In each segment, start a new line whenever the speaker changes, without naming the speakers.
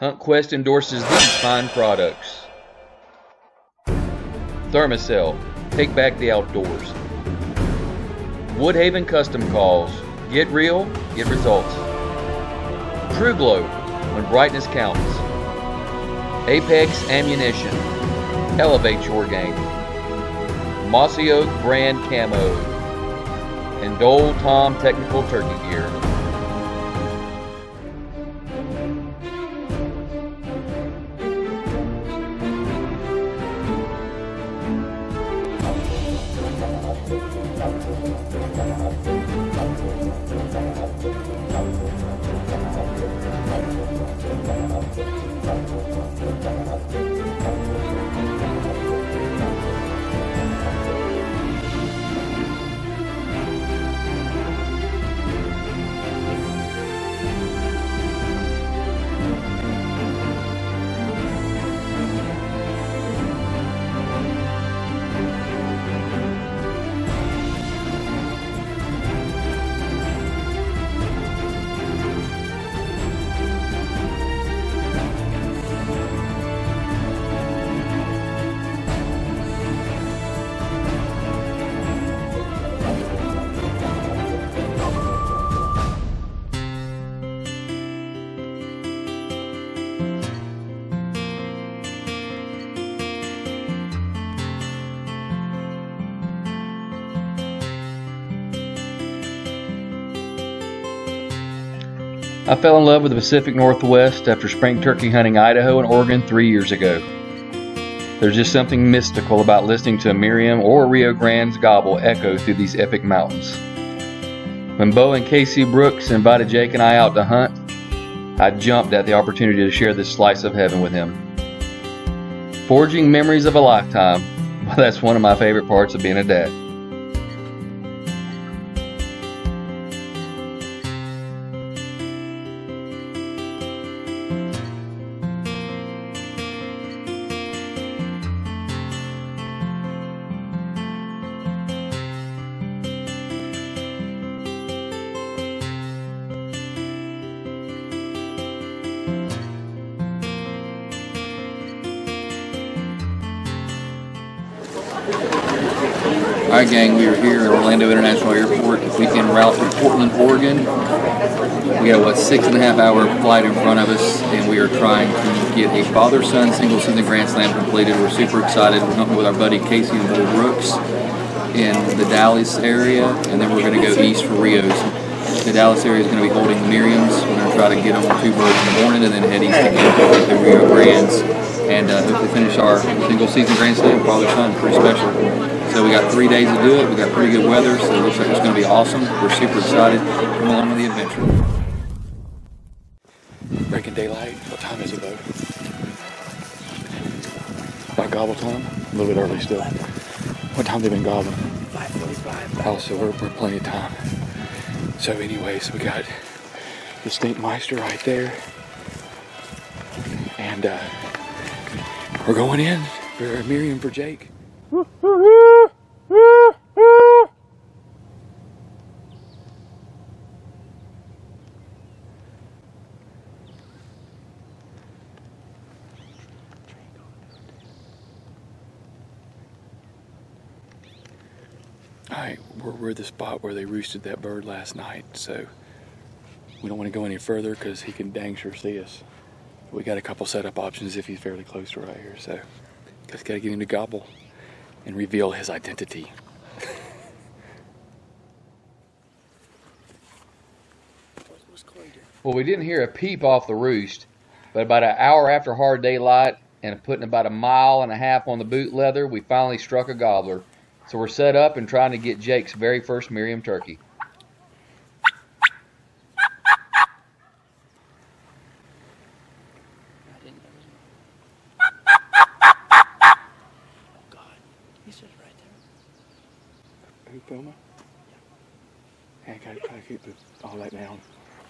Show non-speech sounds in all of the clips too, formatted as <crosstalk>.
HuntQuest endorses these fine products. Thermacell, take back the outdoors. Woodhaven Custom Calls, get real, get results. TruGlo, when brightness counts. Apex Ammunition, elevate your game. Mossy Oak brand camo, and Dole Tom technical turkey gear. I fell in love with the Pacific Northwest after spring turkey hunting Idaho and Oregon three years ago. There's just something mystical about listening to a Merriam or Rio Grande's gobble echo through these epic mountains. When Beau and Casey Brooks invited Jake and I out to hunt, I jumped at the opportunity to share this slice of heaven with him. Forging memories of a lifetime, <laughs> well, that's one of my favorite parts of being a dad.
International Airport, weekend route to Portland, Oregon. We got what six and a half hour flight in front of us, and we are trying to get a father-son single season Grand Slam completed. We're super excited. We're hunting with our buddy Casey and Beau Brooks in the Dallas area, and then we're going to go east for Rios. The Dallas area is going to be holding Merriam's. We're going to try to get them two birds in the morning, and then head east again to the Rio Grandes, and uh, hopefully finish our single season Grand Slam father-son. Pretty special. So we got three days to do it. We got pretty good weather, so it looks like it's going to be awesome. We're super excited. Come along with the adventure. Breaking daylight. What time is it, though? About gobble time? A little bit early still. What time have they been gobbling? 5:45. Oh, so we're, we're plenty of time. So, anyways, we got the Stink Meister right there, and uh, we're going in for Merriam for Jake. All right, we're, we're at the spot where they roosted that bird last night, so we don't want to go any further because he can dang sure see us. We got a couple setup options if he's fairly close to right here, so just got to get him to gobble and reveal his identity.
Well, we didn't hear a peep off the roost, but about an hour after hard daylight and putting about a mile and a half on the boot leather, we finally struck a gobbler. So we're set up and trying to get Jake's very first Merriam turkey.
Who filming? Yeah, gotta try to keep the, all that down.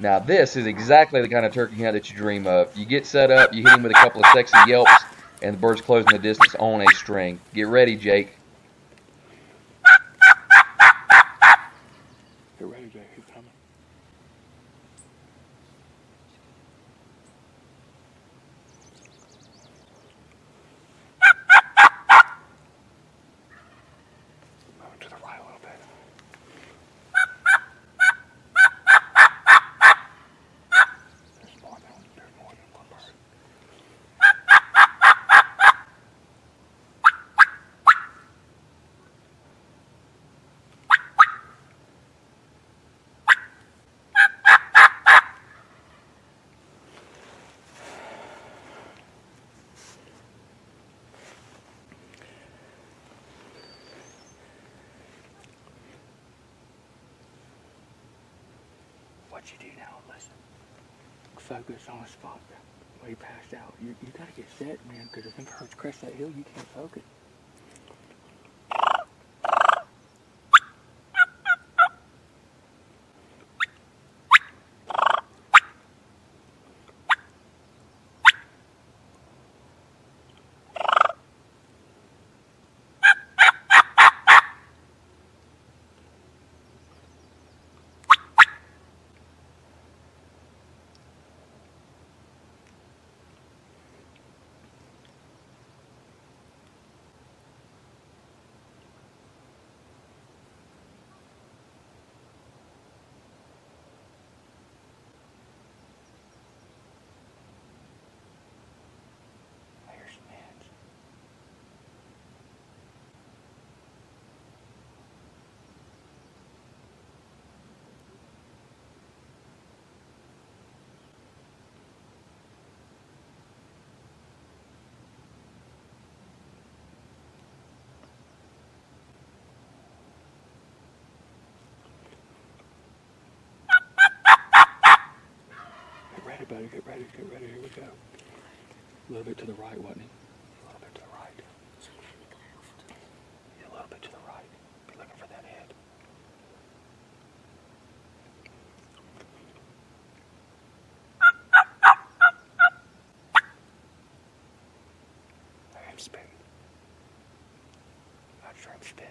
Now this is exactly the kind of turkey hunt that you dream of. You get set up, you hit him with a couple of sexy yelps, and the bird's closing the distance on a string. Get ready, Jake.
Get ready, Jake. He's coming.
What you do now, listen. Focus on a spot way passed out. You, you gotta get set, man, because if them birds crest that hill, you can't focus. There's Nance. Get ready. Get ready. Get ready. Here we go. A little bit to the right, wasn't he? A little bit to the right. A little bit to the right. Be looking for that head. I am spin. Sure I'm spin.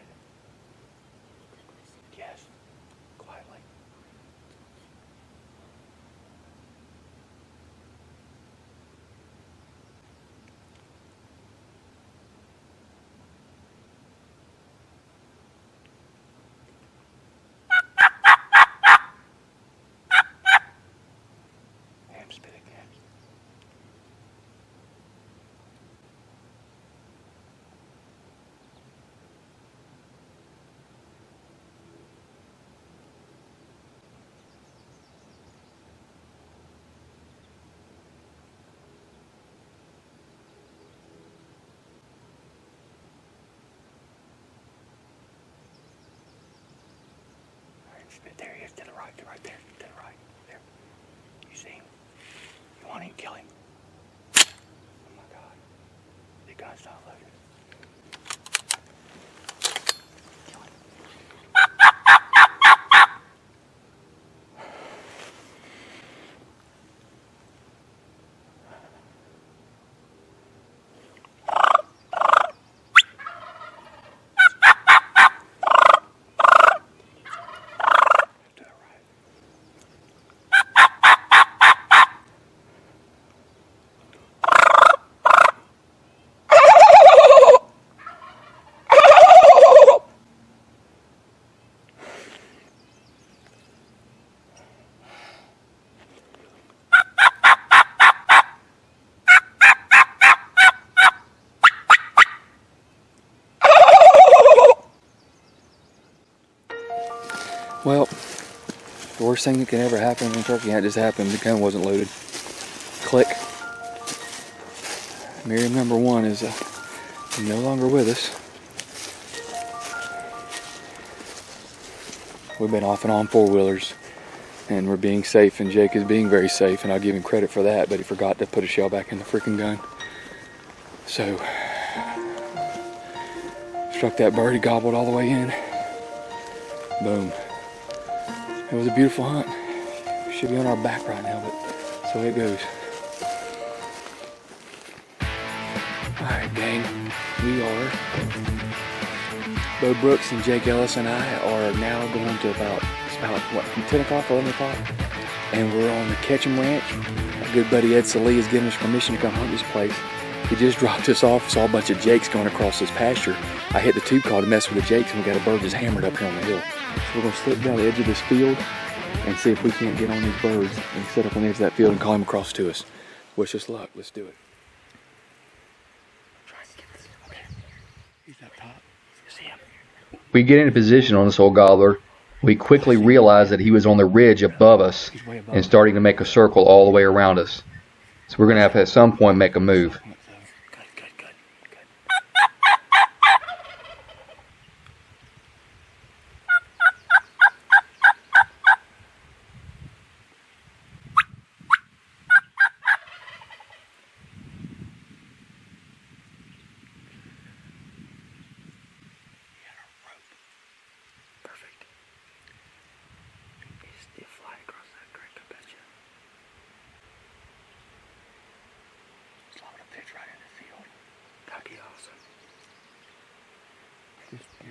There he is. To the right. To right there. To the right. There. You see him? You want him? Kill him.
Well, the worst thing that can ever happen in turkey hunt just happened. The gun wasn't loaded. Click. Merriam number one is uh, no longer with us. We've been off and on four wheelers, and we're being safe, and Jake is being very safe, and I'll give him credit for that. But he forgot to put a shell back in the freaking gun. So, struck that bird, he gobbled all the way in. Boom. It was a beautiful hunt. Should be on our back right now, but so it goes. Alright, gang. We are. Beau Brooks and Jake Ellis and I are now going to about, about what, from 10 o'clock, 11 o'clock? And we're on the Ketchum Ranch. Our good buddy Ed Salee is giving us permission to come hunt this place. He just <laughs> dropped us off, saw a bunch of jakes going across this pasture. I hit the tube call to mess with the jakes, and we got a bird just hammered up here on the hill. We're gonna slip down the edge of this field and see if we can't get on these birds and set up on the edge of that field and call him across to us. Wish us luck. Let's do it. We get into position on this old gobbler. We quickly realize that he was on the ridge above us and starting to make a circle all the way around us. So we're gonna have to at some point make a move.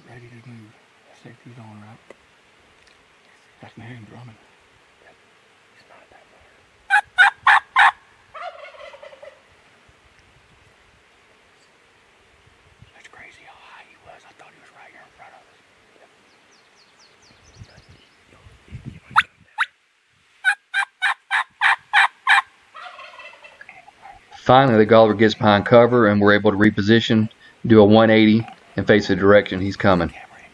Ready to move. Safety's on, right? That's Marion Drummond. He's not that far. That's crazy how high he was. I thought he was right here in front of us.
Finally, the gobbler gets behind cover and we're able to reposition, do a 180, and face the direction he's coming.
Camera in.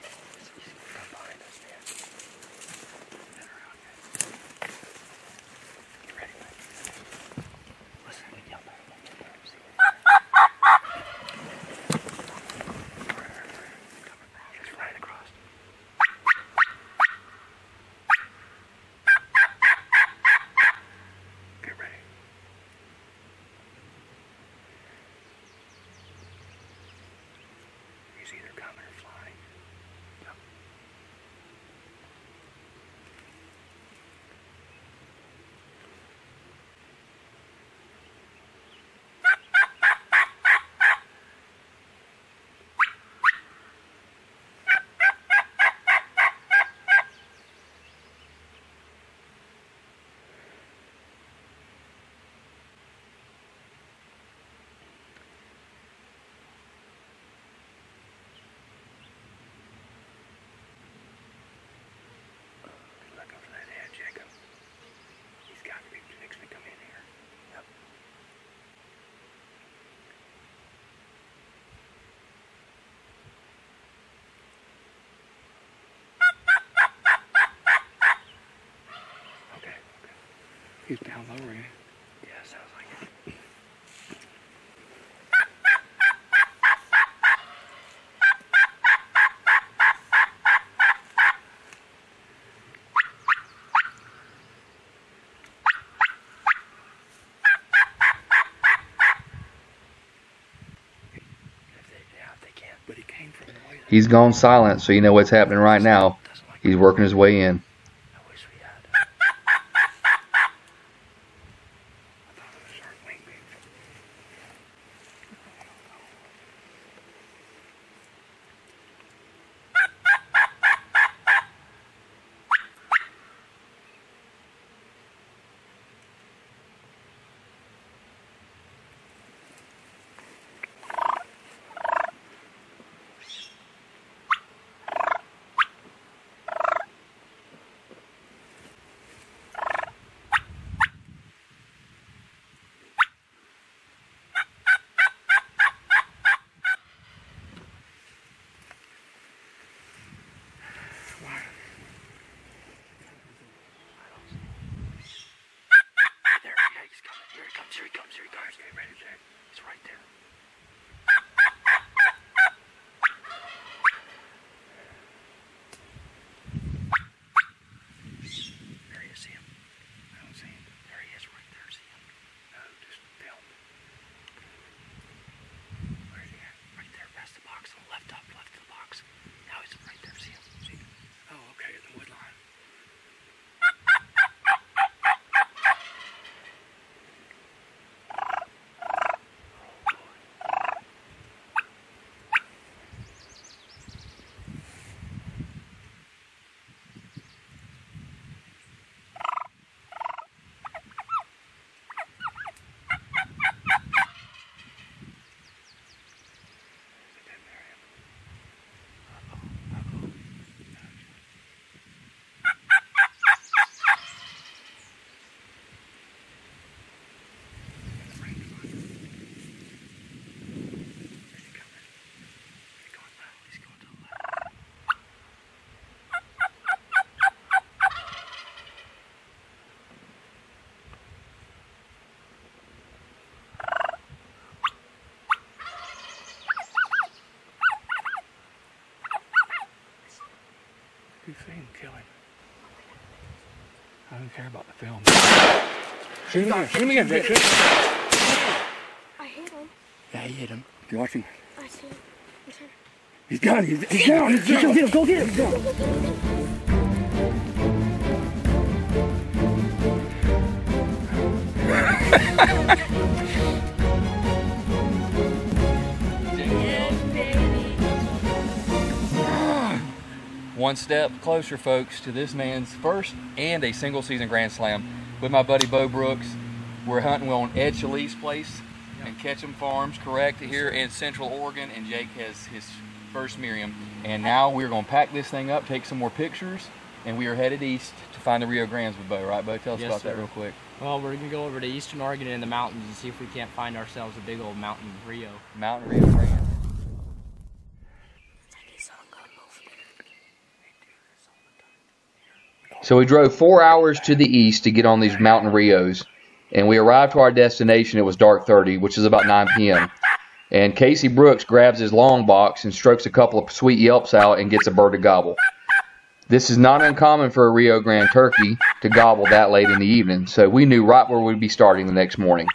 Come behind us, man. Turn around, man. You ready, man? Listen, we yelled at him. Let's get him, see what- Coming across. It's right across. Get ready. He's either coming or flying. Yep. Looking for that head, Jacob. He's got to be fixing to come in here. Yep. Okay, okay. He's down lower, ain't he? Yeah, sounds like it. If they, yeah, if they can't, but he came from the way that
He's gone silent, so you know what's happening right now. He's working his way in.
I wish we had. I thought it was our wing beam. There, yeah, he's coming. Here he comes. Here he comes. Get ready, Jack. He's right there. There he is. See him? I don't see him. There he is, right there. See him? No, just film. Where is he at? Right there, past the box. On the left up, left of the box. Now he's right there. See him? See him? Oh, okay. The wood line. You see him kill him. I don't care about the film. Shoot him again. Shoot him again, Jake. Shoot.
I hit him.
Yeah, he hit him. You watch him.
I see him. I'm sorry.
He's down. He's, he's down. He's down. Go get him. Go get him. He's down.
Yes, baby.
One step closer, folks, to this man's first and a single season Grand Slam. With my buddy Beau Brooks, we're hunting on Ed Shalee's place and Ketchum Farms, correct, here in Central Oregon. And Jake has his first Merriam. And now we're going to pack this thing up, take some more pictures, and we are headed east to find the Rio Grandes with Beau, right, Beau? Tell us
Yes,
about that real quick.
Well, we're gonna go over to Eastern Oregon in the mountains and see if we can't find ourselves a big old mountain Rio.
Mountain Rio Grande. So we drove four hours to the east to get on these mountain Rios, and we arrived to our destination. It was dark 30, which is about 9 p.m. And Casey Brooks grabs his long box and strokes a couple of sweet yelps out and gets a bird to gobble. This is not uncommon for a Rio Grande turkey to gobble that late in the evening, so we knew right where we'd be starting the next morning.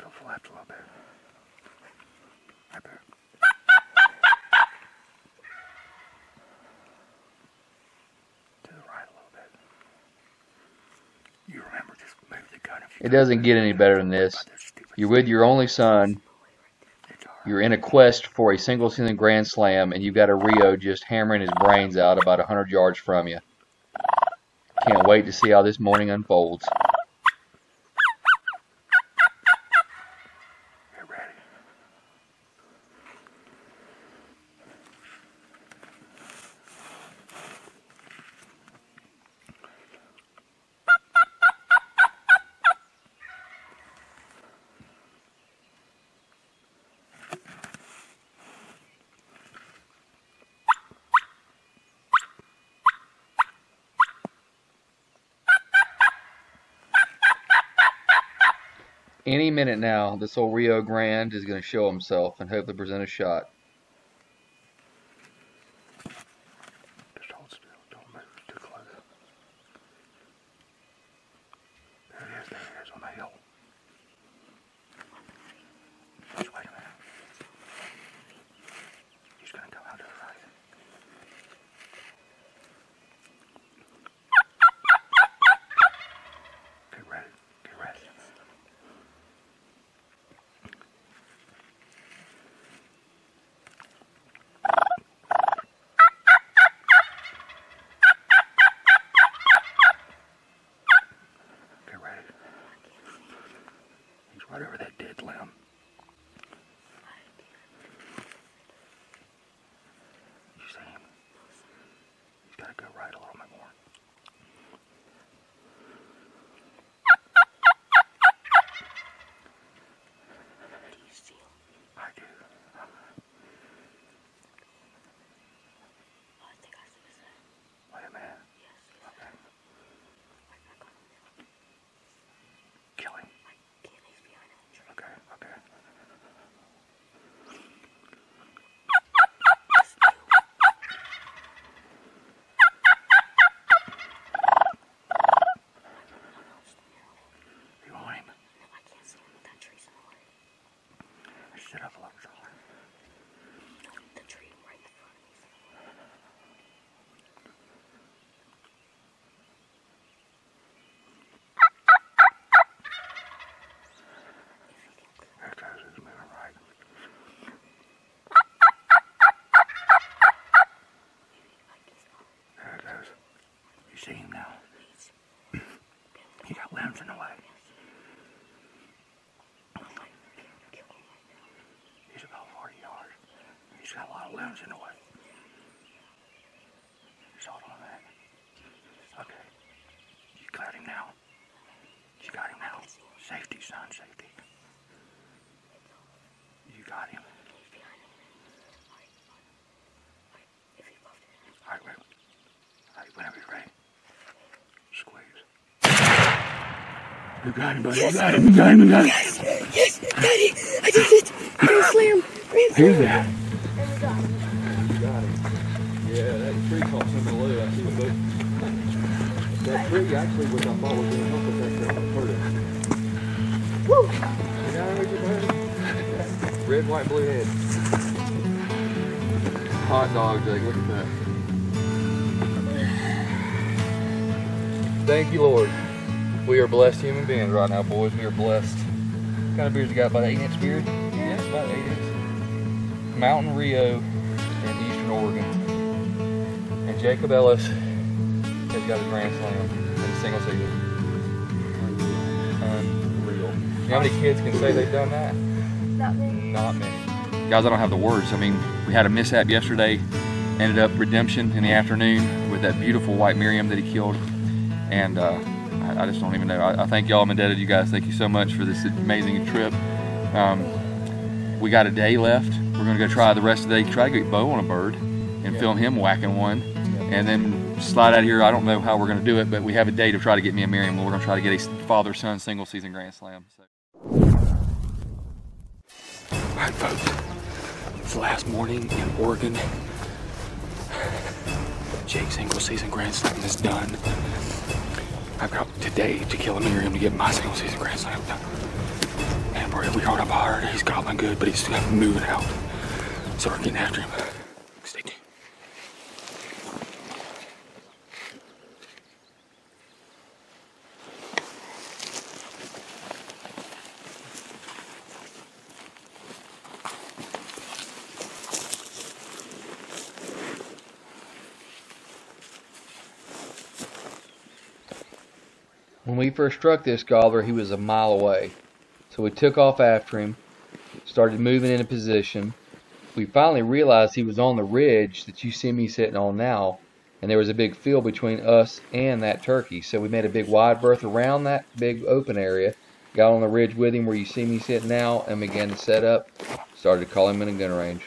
To the left a little bit. Right there. To the right a little bit. You remember, just move the gun
It doesn't get any better than this.
About those stupid
You're with your only son.
It's all right.
You're in a quest for a single season Grand Slam, and you've got a Rio just hammering his brains out about 100 yards from you. Can't wait to see how this morning unfolds.
Get ready.
Any minute now, this old Rio Grande is going to show himself and hopefully present a shot.
Just hold still. Don't move too close. There it is. There it is on the hill. Just wait a minute. He's gonna come out to the right. Get ready. Get ready. Get ready. He's right over that dead limb. You see him? He's got to go right a little bit more.
Do you see him?
I do.
Oh, I think I see his head.
Wait a minute.
Yes.
Okay.
I, I got him.
Kill him.
I can't. He's behind that tree.
Okay, okay. You got limbs in the way. He's about 40 yards. He's got a lot of limbs in the way. Just hold on minute. Okay. You got him now. You got him now. Safety, son, safety. You got him. All right, wait. All right, whenever you're ready. Squeeze. You got him, buddy. You got him. You got him. You got him.
Yes, Daddy, I did it. Grand slam. Grand slam.
Who's that?
Tree actually was I thought was going to help us after I heard it.
Woo.
You got it, Red, white, blue head. Hot dog, Jake. Look at that. Thank you, Lord. We are blessed human beings right now, boys. We are blessed. What kind of beard you got? About an eight inch beard? Yeah, about eight inch. Mountain Rio in Eastern Oregon. And Jacob Ellis has got a grand slam in a single season. Unreal. You know how many kids can say they've done that?
Not me.
Not many. Guys, I don't have the words. I mean, we had a mishap yesterday. Ended up redemption in the afternoon with that beautiful white Merriam that he killed. And uh, I, I just don't even know. I, I thank y'all. I'm indebted to you guys. Thank you so much for this amazing trip. Um, we got a day left. We're gonna go try the rest of the day, try to get Beau on a bird and film him whacking one. And then slide out here. I don't know how we're gonna do it, but we have a day to try to get me and Merriam. We're gonna try to get a father-son single season grand slam. So.
All right, folks. It's the last morning in Oregon. Jake's single season grand slam is done. I've got today to kill a Merriam to get my single season grand slam done. And we're, we hard up hard. He's gobbling good, but he's still moving out. So we're getting after him. Stay tuned.
When we first struck this gobbler, he was a mile away. So we took off after him, started moving into position. We finally realized he was on the ridge that you see me sitting on now, and there was a big field between us and that turkey. So we made a big wide berth around that big open area, got on the ridge with him where you see me sitting now, and began to set up. Started to call him in a gun range.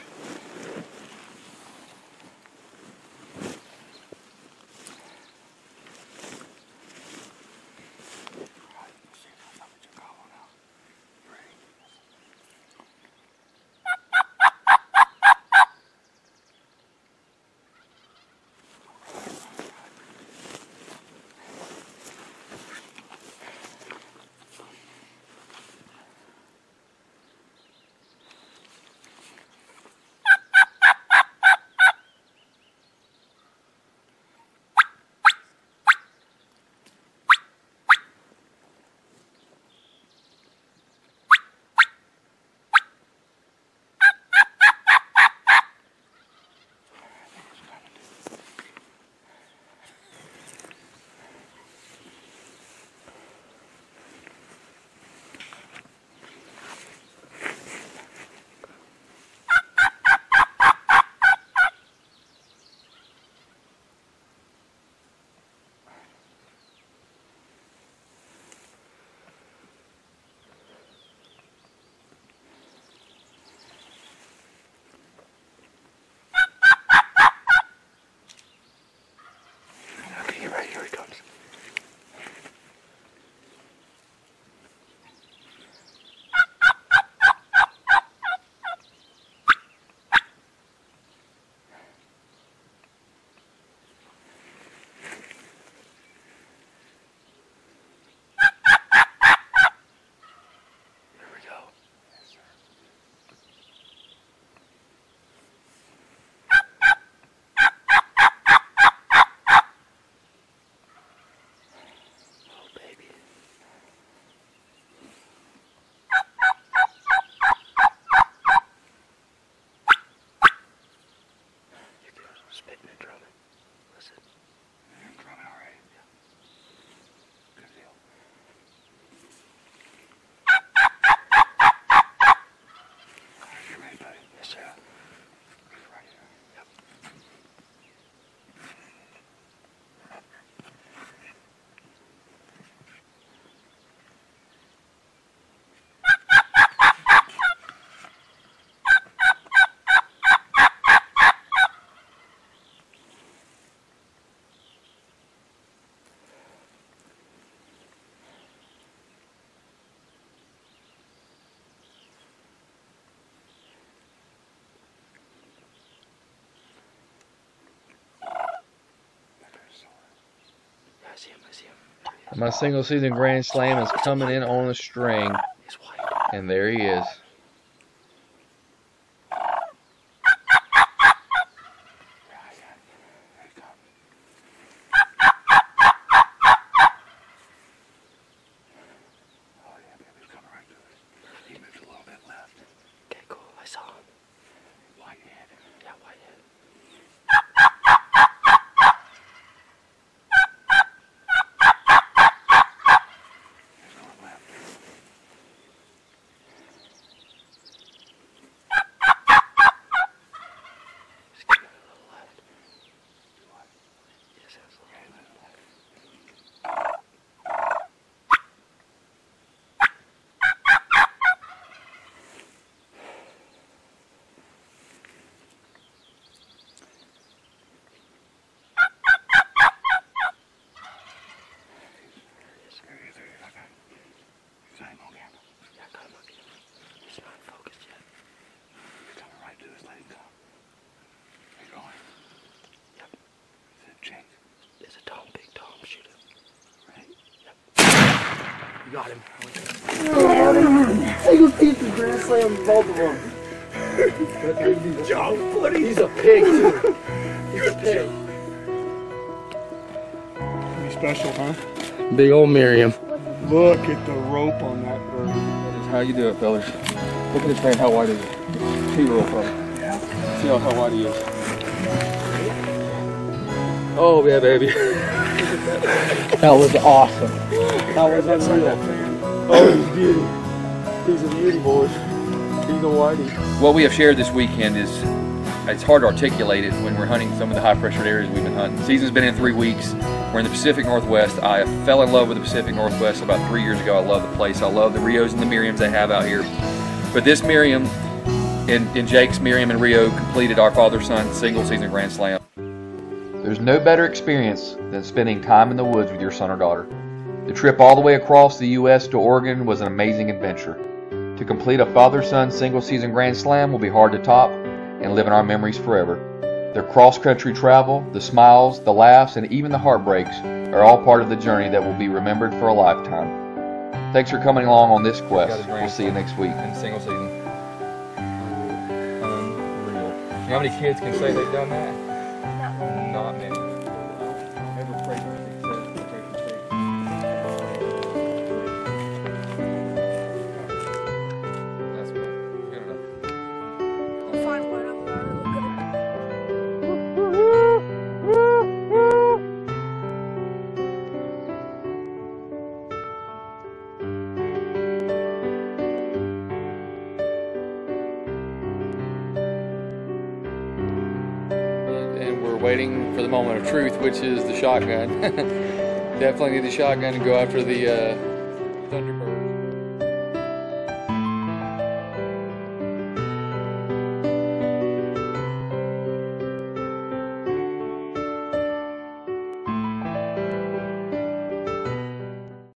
spitting.
My single season grand slam is coming in on a string, and there he is.
Okay, cool. I saw him. Whitehead. Yeah, whitehead. Just give it a little left. Yes, that's a little left. Yeah, I got him up here. He's not focused yet. Yep. It's a Tom, big Tom. Shoot him. Yep. You got him.
Single season grand slam, both of them. He's a pig too. He's a pig.
Pretty special, huh?
Big old Merriam.
Look at the rope on that bird.
That is how you do it, fellas? Look at this man, how wide is it? Two-year-old fella. See how, how wide he is. Oh, yeah, baby. <laughs>
That was awesome. That was unreal. Oh, he's a beauty. He's a beauty, boys. He's a whitey.
What we have shared this weekend is it's hard to articulate it when we're hunting some of the high pressured areas we've been hunting. Season's been in three weeks. We're in the Pacific Northwest. I fell in love with the Pacific Northwest about three years ago. I love the place. I love the Rios and the Merriams they have out here. But this Merriam and, in Jake's Merriam and Rio completed our father-son single season Grand Slam.
There's no better experience than spending time in the woods with your son or daughter. The trip all the way across the U.S. to Oregon was an amazing adventure. To complete a father son single season Grand Slam will be hard to top and live in our memories forever. Their cross country travel, the smiles, the laughs, and even the heartbreaks are all part of the journey that will be remembered for a lifetime. Thanks for coming along on this quest. We'll see you next week.
in single season. Unreal. How many kids can say they've done that? Not many. Which is the shotgun. <laughs> Definitely need the shotgun to go after the uh.